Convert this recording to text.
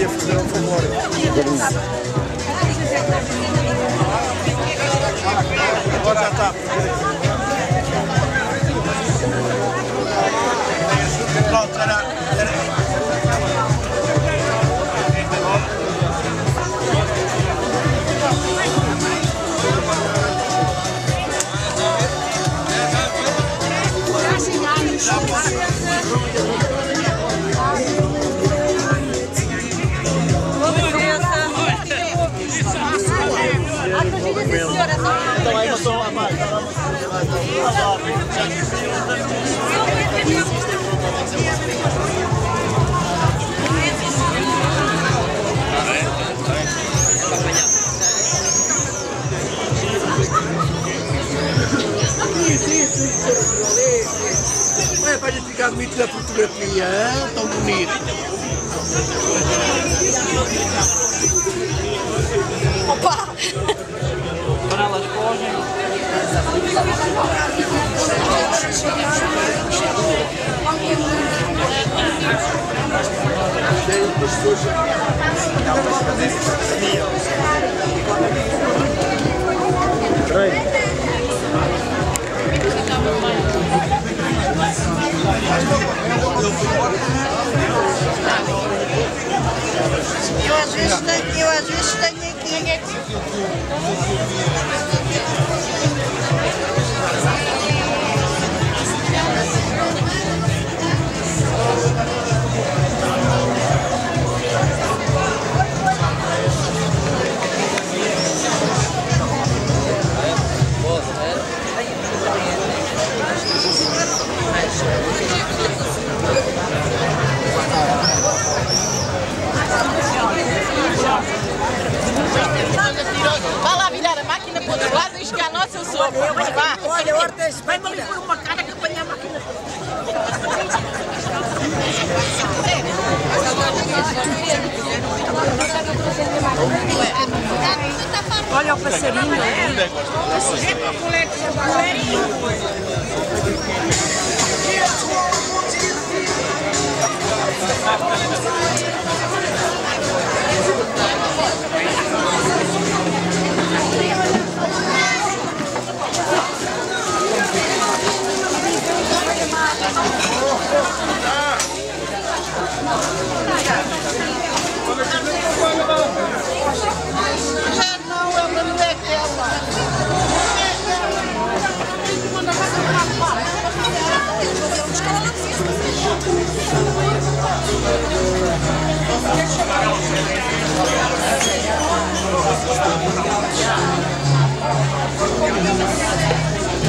aqui a fazer um favor. Agora já está. Pronto, era. âmbito da fotografia, hein? tão bonito. Opa! Para elas correm. Right. Невозможно, невозможно, не Thank you. máquina para outro lado e chegar nós eu sou. Vá. Olha, olha, Hortas, vai me por uma cara que apanha a máquina. Olha o passarinho. É para o colete,